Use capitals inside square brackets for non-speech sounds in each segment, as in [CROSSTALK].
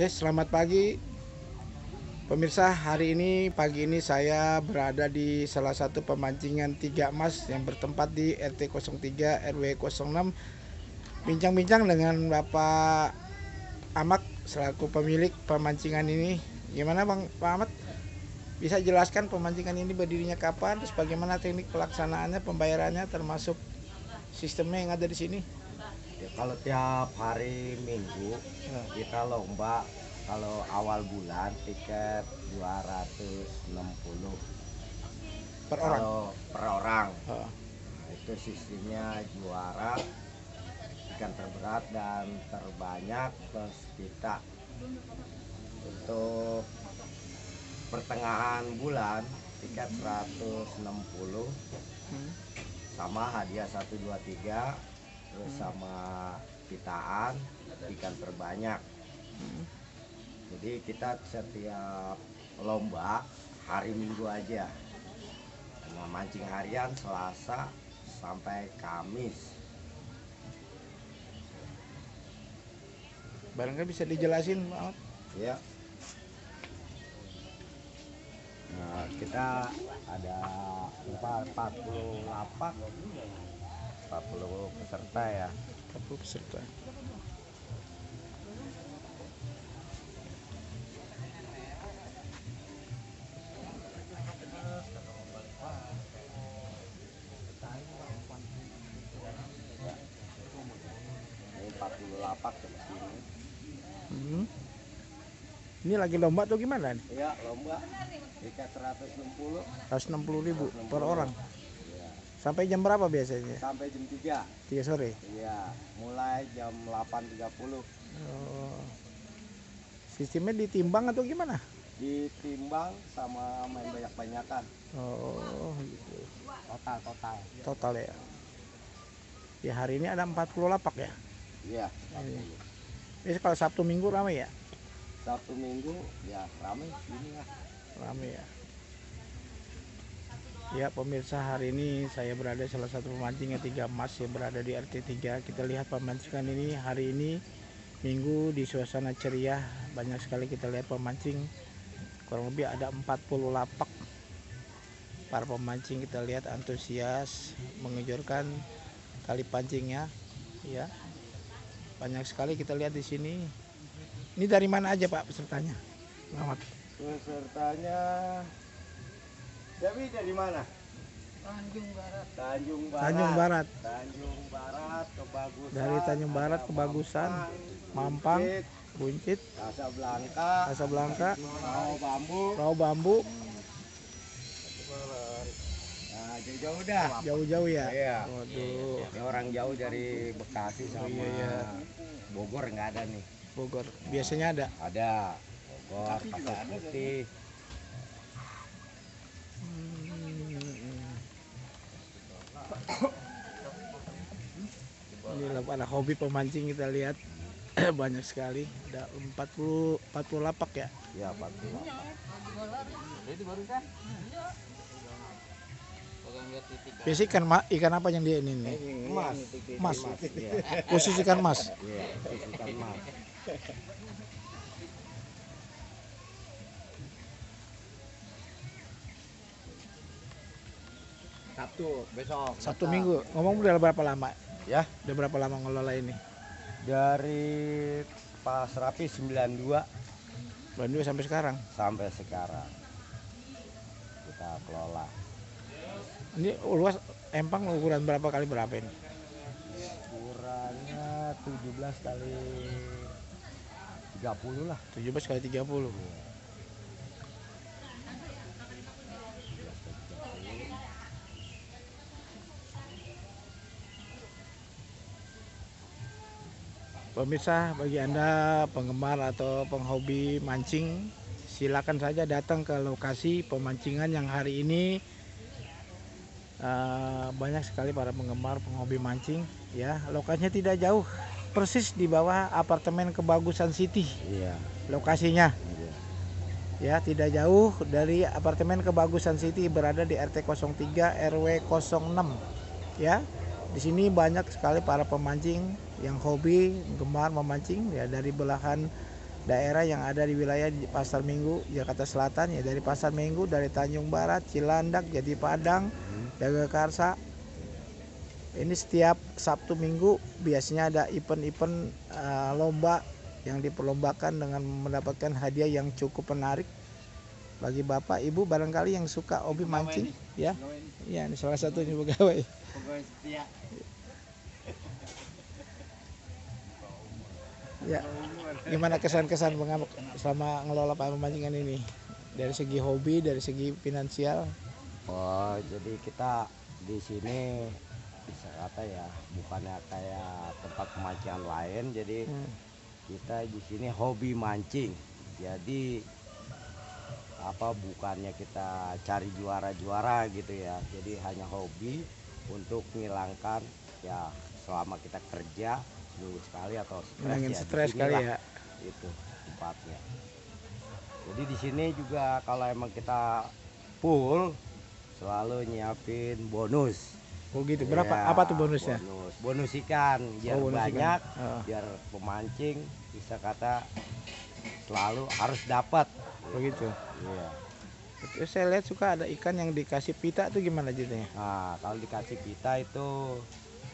Oke, selamat pagi. Pemirsa, hari ini pagi ini saya berada di salah satu pemancingan tiga emas yang bertempat di RT 03 RW 06. Bincang-bincang dengan Bapak Amak selaku pemilik pemancingan ini. Gimana Bang Pak Ahmad? Bisa jelaskan pemancingan ini berdirinya kapan, terus bagaimana teknik pelaksanaannya, pembayarannya termasuk sistemnya yang ada di sini? Ya, kalau tiap hari Minggu Ya. kita lomba kalau awal bulan tiket 260 Per orang. Kalau per orang Nah, itu sistemnya juara ikan terberat dan terbanyak plus kita untuk pertengahan bulan tiket 160 hmm. sama hadiah 123 terus sama kitaan ikan terbanyak Hmm. jadi kita setiap lomba hari minggu aja nah, mancing harian selasa sampai kamis Barangkali bisa dijelasin Ahmad? ya nah kita ada empat- 40 lapak 40 peserta ya 40 peserta. ini 40 lapak ke sini Hmm. Ini lagi lomba atau gimana nih? ya lomba tiket 160 160 ribu per orang. Sampai jam berapa biasanya? sampai jam 3 3 sore. Iya, mulai jam 8.30 Oh. Sistemnya ditimbang atau gimana? ditimbang sama main banyak-banyakan Oh, gitu. total total. Total ya. Ya hari ini ada 40 lapak ya. Iya. Ini. Ini kalau Sabtu Minggu ramai ya? Sabtu Minggu ya ramai ini lah. Ramai ya. Ya pemirsa hari ini saya berada salah satu pemancing yang tiga emas yang berada di RT 3 Kita lihat pemancingan ini hari ini Minggu di suasana ceria. Banyak sekali kita lihat pemancing. Kurang lebih ada 40 lapak. Para pemancing kita lihat antusias Mengejorkan tali pancingnya Ya. Banyak sekali kita lihat di sini. Ini dari mana aja Pak pesertanya? Selamat. Pesertanya Jadi dari mana? Tanjung Barat. Tanjung Barat. Tanjung Barat Tanjung Barat, Kebagusan. Dari Tanjung Barat, ada Kebagusan, Mampang, Buncit, Casablanca, Casablanca, Rawa Bambu. Rawa Bambu, Nah, jauh-jauh dah. jauh-jauh ya. Iya. Waduh, Ini orang jauh dari Bekasi sama iya, iya. Bogor nggak ada nih. Bogor. Biasanya ada. Ada Bogor, Pasir Putih. Ini pada hobi pemancing kita lihat [CLEARS THROAT] banyak sekali. Ada 40 40 lapak ya. Ya, Pati. Biasa ikan ma- ikan apa yang dia ini nih? Mas. Iya, Khusus ikan mas. iya, ikan mas. Sabtu besok. Satu Masa. minggu. Ngomong udah berapa lama? Ya, Udah berapa lama ngelola ini? dari Pas Rapi 92 Bandung sampai sekarang. sampai sekarang kita kelola. Ini luas empang ukuran berapa kali berapa ini? Ukurannya 17 kali 30 lah. 17 kali 30. Pemirsa, bagi Anda penggemar atau penghobi mancing, silakan saja datang ke lokasi pemancingan yang hari ini eh, banyak sekali para penggemar penghobi mancing. Ya, lokasinya tidak jauh, persis di bawah apartemen Kebagusan City Iya. lokasinya. iya. Ya, tidak jauh dari apartemen Kebagusan City berada di RT 03 RW 06. Ya. Di sini banyak sekali para pemancing yang hobi gemar memancing ya dari belahan daerah yang ada di wilayah di Pasar Minggu Jakarta Selatan ya dari Pasar Minggu dari Tanjung Barat Cilandak Jati Padang Jagakarsa ini setiap Sabtu Minggu biasanya ada event-event eh, lomba yang diperlombakan dengan mendapatkan hadiah yang cukup menarik bagi bapak ibu barangkali yang suka hobi mancing ya ya ini salah satunya pegawai Pegawai setia. ya gimana kesan-kesan selama ngelola pemancingan ini dari segi hobi dari segi finansial Oh, jadi kita di sini bisa kata ya bukannya kayak tempat pemancingan lain. Jadi Hmm. kita di sini hobi mancing. Jadi apa bukannya kita cari juara-juara gitu ya. Jadi hanya hobi untuk menghilangkan ya selama kita kerja seminggu sekali atau stres ya, stres kali ya itu tempatnya. Jadi di sini juga kalau emang kita full selalu nyiapin bonus. oh gitu berapa Ya, apa tuh bonusnya Bonus, bonus ikan biar Oh, bonus ikan. banyak, Oh, biar pemancing bisa kata selalu harus dapat. begitu Iya. Terus saya lihat suka ada ikan yang dikasih pita tuh gimana jadinya Nah, kalau dikasih pita itu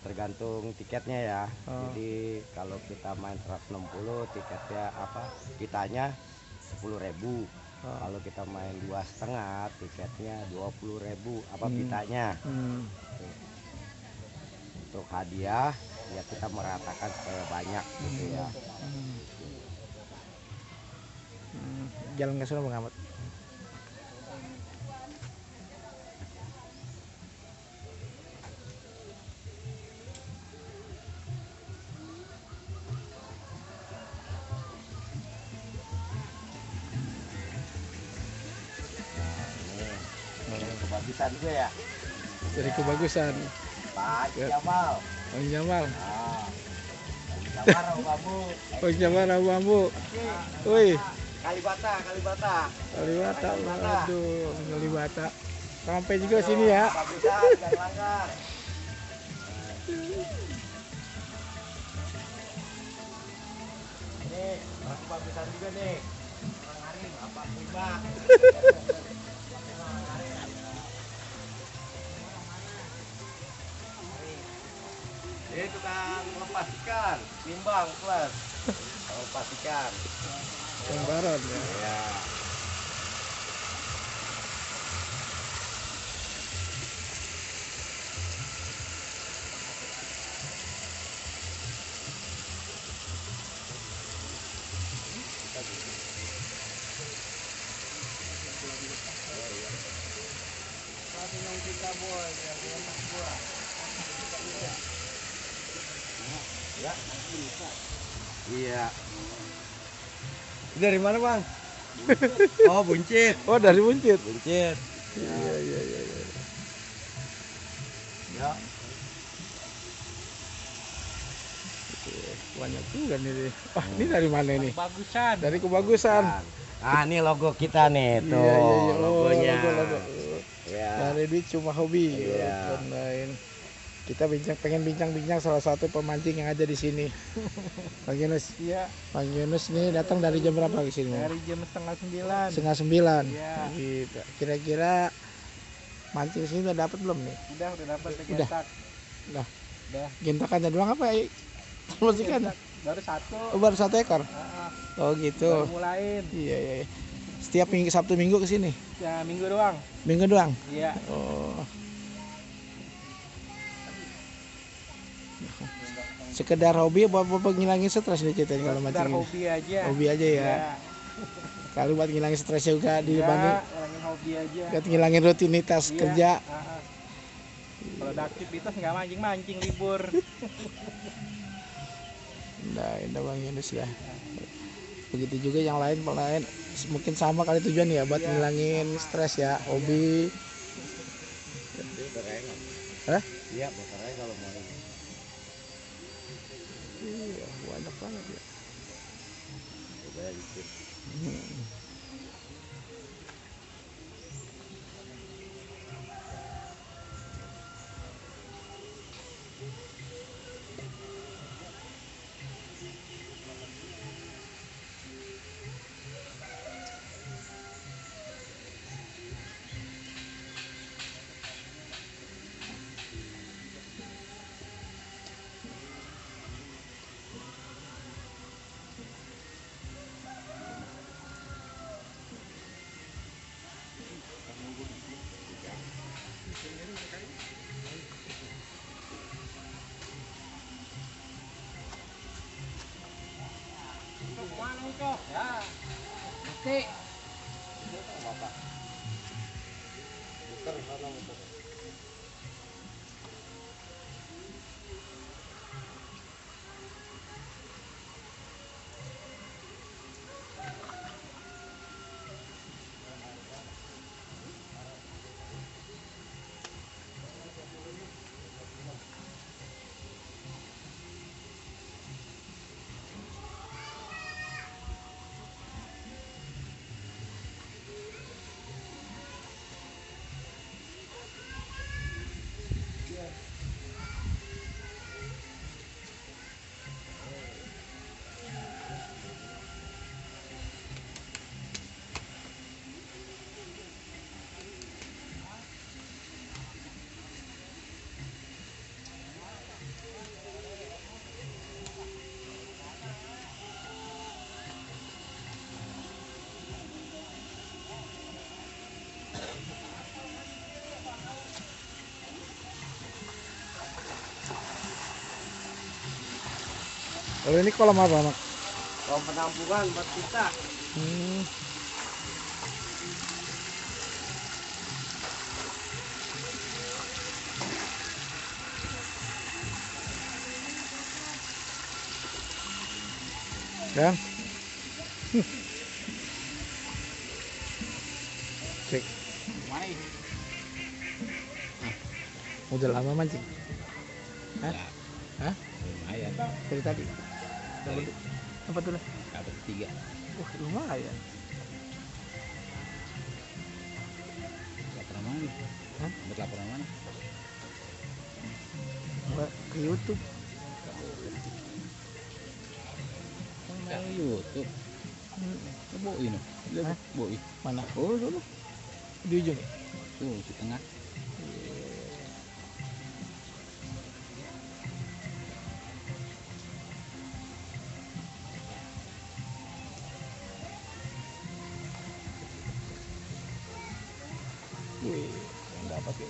tergantung tiketnya ya. Oh. Jadi kalau kita main 160 tiketnya apa? Pitanya 10.000 Oh. Kalau kita main dua setengah tiketnya 20.000 apa Hmm. pitanya. Hmm. Untuk hadiah ya kita meratakan supaya banyak gitu ya. Hmm. Jalan ke sana. Ini kebagusan juga ya. Dari kebagusan. Pak Ya. Jamal. Bang Jamal. Bang Jamal. Bang Jamal Ambu. Woi, Kalibata, Kalibata. Kalibata. Kalibata. Waduh, Kalibata. Sampai juga sini ya. Bagusan langgar. Ini bagusan juga nih. Apa lima. Ini tukang lepas ikan, timbang plus. Lepas ikan. Bang Baron ya. Ya. Iya. Ini dari mana bang? [LAUGHS] oh buncit. Oh, dari Buncit. Buncit. Iya, iya, iya. iya. Ya. Banyak juga nih. Wah, ini dari mana ini? Bagusan. Dari kebagusan. Ah ini logo kita nih tuh Iya, iya, iya. Oh, logonya. logo, logo. Ya. Dari duit cuma hobi. Iya. Lain. Kita bincang pengen bincang-bincang salah satu pemancing yang ada di sini. [LAUGHS] Bang Yunus, Iya, Bang Yunus nih datang dari jam berapa ke sini? Dari jam setengah sembilan. Setengah sembilan. Iya. Gitu. Kira-kira mancing sini udah dapat belum nih? Udah, udah dapat Udah. Udah. Udah. Gentakannya doang apa? ya? Terus ikan? Gentak. Baru satu. Oh, baru satu ekor. Ah. Oh baru gitu. mulain. Iya iya. iya. Setiap minggu Sabtu Minggu ke sini. Ya minggu doang. Minggu doang. Iya. Oh. Sekedar hobi apa, apa ngilangin stres nih ceritanya kalau mancing ini? hobi aja. Hobi aja ya. Iya. Kalau buat ngilangin stres juga di Iya, Bandung. ngilangin hobi aja. Buat ngilangin rutinitas Iya. kerja. Ah, ah. Kalau ada aktivitas nggak mancing-mancing libur. Nah, indah Bang Yunus ya. Begitu juga yang lain lain mungkin sama kali tujuan ya buat Iya. ngilangin stres ya, hobi. Hah? Iya, Banyak banget ya. Coba ya dikit. Hmm. Kalau ini kolam apa, Mak? Kalau penampungan buat kita. Hmm. Dan Hmm. [LAUGHS] Cek, udah lama mancing? Hah? Hah? Lumayan. Dari tadi? Dapat dapat dulu. Dapat tiga. Wah, lumayan. Laporan mana? Hah? Dapat laporan mana? Ke YouTube. Main YouTube. Hmm. Boi no. Boi. Mana? Oh, dulu. Di ujung. Tuh, di tengah. Wih, yang dapat ya.